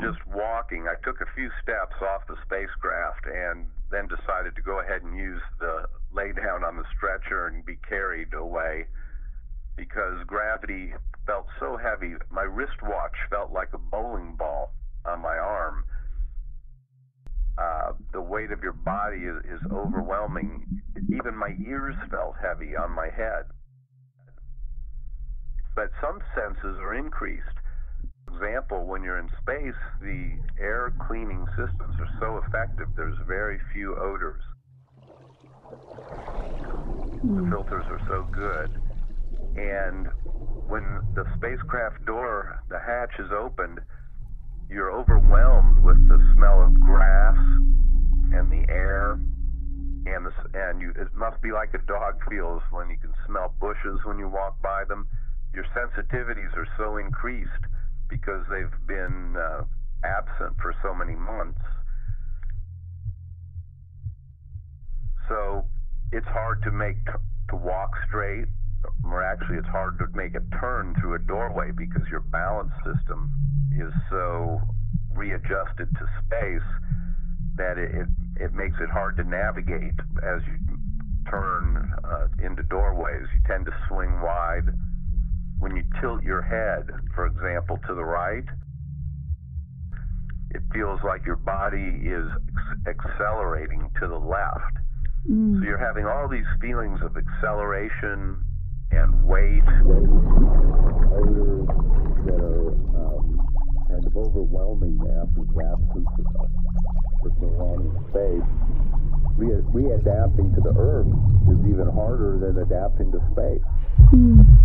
Just walking, I took a few steps off the spacecraft and then decided to go ahead and use the lay down on the stretcher and be carried away because gravity felt so heavy. My wristwatch felt like a bowling ball on my arm. Uh, the weight of your body is, is overwhelming. Even my ears felt heavy on my head. But some senses are increased. Example, when you're in space, the air cleaning systems are so effective, there's very few odors. The hmm. filters are so good. And when the spacecraft door, the hatch is opened, you're overwhelmed with the smell of grass and the air and the, and you it must be like a dog feels when you can smell bushes when you walk by them your sensitivities are so increased because they've been uh, absent for so many months so it's hard to make to walk straight or actually it's hard to make a turn through a doorway because your balance system is so readjusted to space that it, it, it makes it hard to navigate as you turn uh, into doorways. You tend to swing wide. When you tilt your head, for example, to the right, it feels like your body is accelerating to the left. Mm. So you're having all these feelings of acceleration and weight. That are um, kind of overwhelming after the absence of for so long in space. Re- readapting to the Earth is even harder than adapting to space. Mm.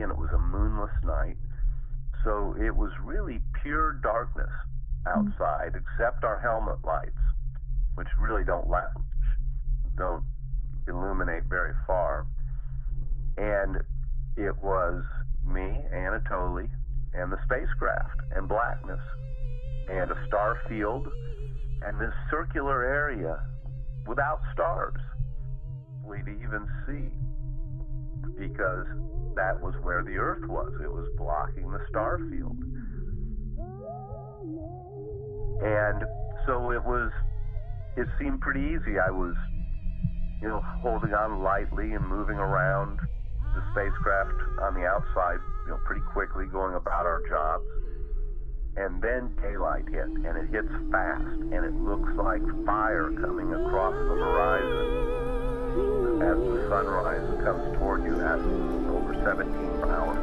And it was a moonless night. So it was really pure darkness outside, except our helmet lights, which really don't la- don't illuminate very far. And it was me, Anatoly, and the spacecraft, and blackness, and a star field, and this circular area without stars we'd even see because that was where the Earth was. It was blocking the star field. And so it was, it seemed pretty easy. I was, you know, holding on lightly and moving around the spacecraft on the outside, you know, pretty quickly, going about our jobs. And then daylight hit, and it hits fast, and it looks like fire coming across the horizon as the sunrise comes toward you at over 17 per hour.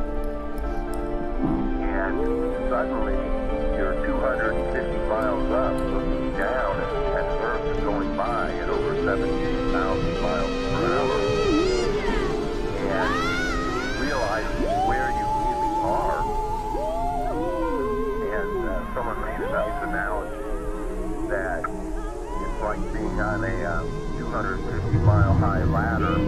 And suddenly, you're 250 miles up, looking down at, Earth is going by at over 17,000 miles per hour. And realize being on a uh, 250 mile high ladder.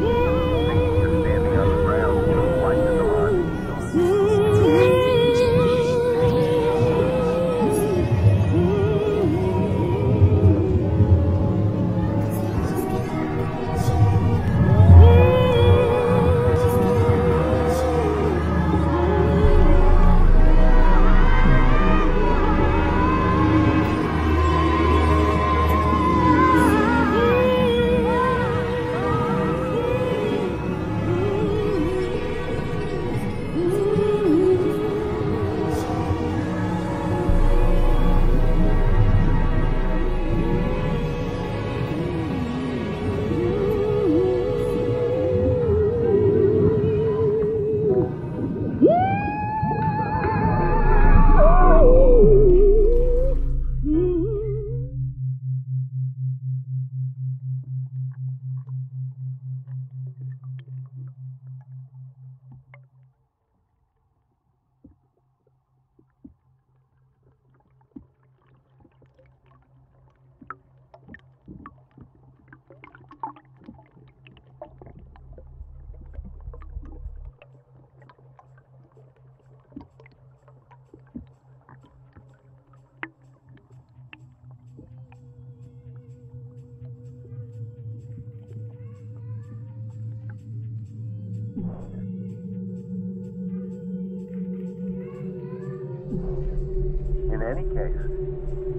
Any case,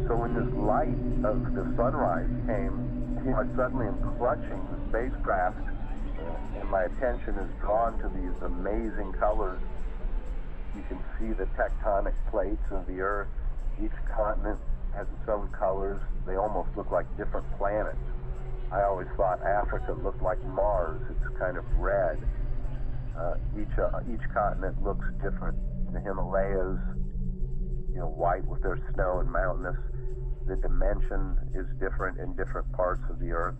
so when this light of the sunrise came, you know, I suddenly am clutching the spacecraft, and my attention is drawn to these amazing colors. You can see the tectonic plates of the Earth. Each continent has its own colors. They almost look like different planets. I always thought Africa looked like Mars. It's kind of red. Uh, each uh, each continent looks different. The Himalayas, you know, white with their snow and mountainous. The dimension is different in different parts of the Earth.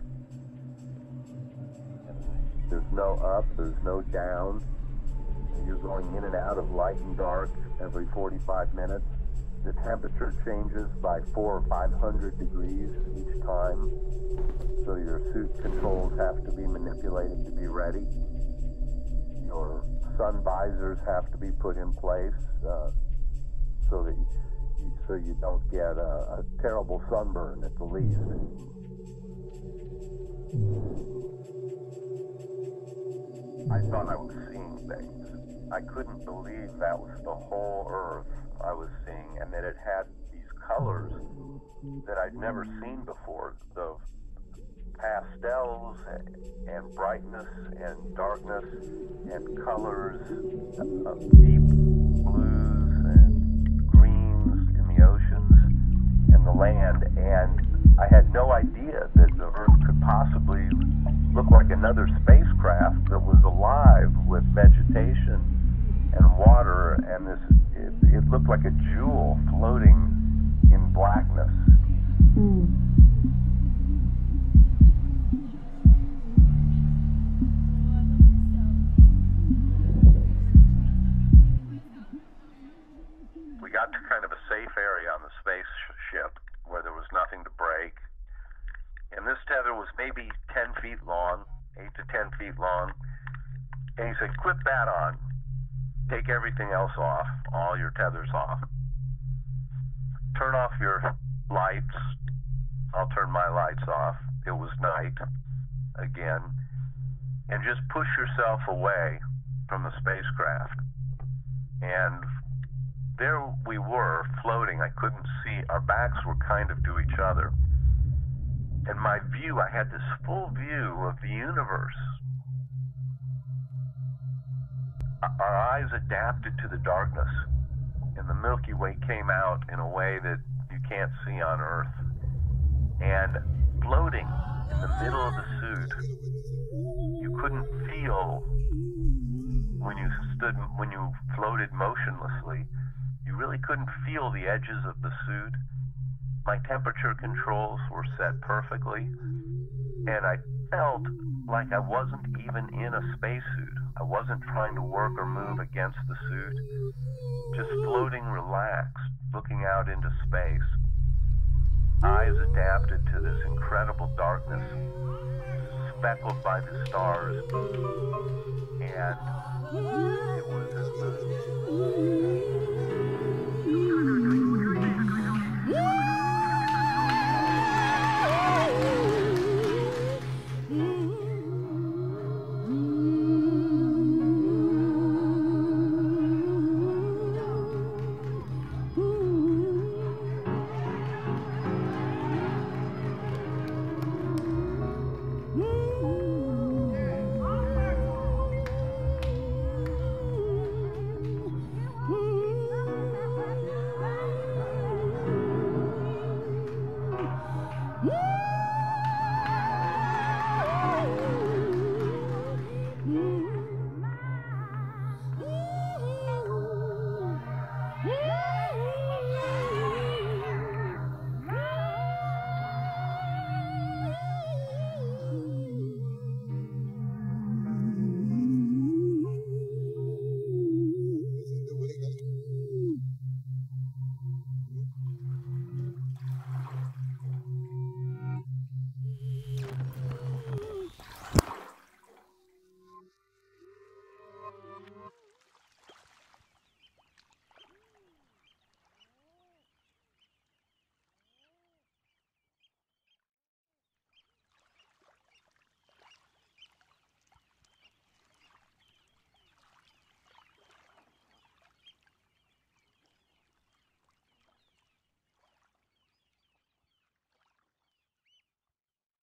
There's no up. There's no down. You're going in and out of light and dark every 45 minutes. The temperature changes by four or 500 degrees each time. So your suit controls have to be manipulated to be ready. Your sun visors have to be put in place uh, so that you, so you don't get a, a terrible sunburn at the least. I thought I was seeing things. I couldn't believe that was the whole Earth I was seeing, and that it had these colors that I'd never seen before. The pastels and brightness and darkness and colors of deep blues land. And I had no idea that the Earth could possibly look like another spacecraft that was alive with vegetation and water and this it, it looked like a jewel floating that on take everything else off, all your tethers off. Turn off your lights. I'll turn my lights off. It was night again. And just push yourself away from the spacecraft. And there we were floating. I couldn't see. Our backs were kind of to each other. And my view, I had this full view of the universe our eyes adapted to the darkness, and the Milky Way came out in a way that you can't see on Earth. And floating in the middle of the suit, you couldn't feel when you stood, when you floated motionlessly, you really couldn't feel the edges of the suit. My temperature controls were set perfectly, and I felt like I wasn't even in a spacesuit. I wasn't trying to work or move against the suit, just floating relaxed, looking out into space. Eyes adapted to this incredible darkness, speckled by the stars, and it was.